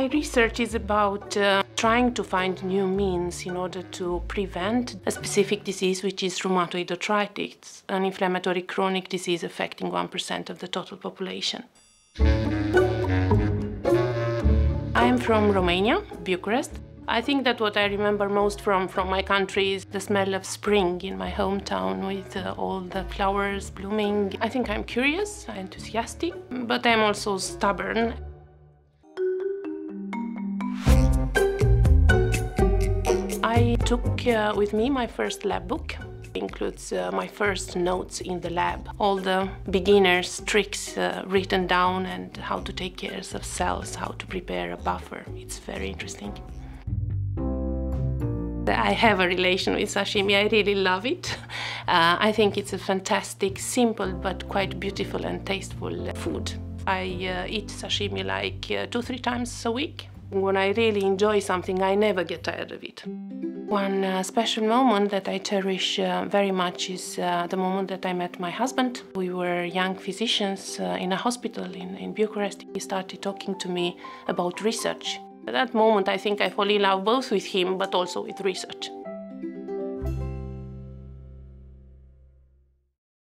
My research is about uh, trying to find new means in order to prevent a specific disease, which is rheumatoid arthritis, an inflammatory chronic disease affecting 1% of the total population. I'm from Romania, Bucharest. I think that what I remember most from, from my country is the smell of spring in my hometown with uh, all the flowers blooming. I think I'm curious, enthusiastic, but I'm also stubborn. I took uh, with me my first lab book. It includes uh, my first notes in the lab, all the beginner's tricks uh, written down and how to take care of cells, how to prepare a buffer. It's very interesting. I have a relation with sashimi. I really love it. Uh, I think it's a fantastic, simple, but quite beautiful and tasteful food. I uh, eat sashimi like uh, two, three times a week. When I really enjoy something, I never get tired of it. One uh, special moment that I cherish uh, very much is uh, the moment that I met my husband. We were young physicians uh, in a hospital in, in Bucharest. He started talking to me about research. At that moment, I think I fall in love both with him but also with research.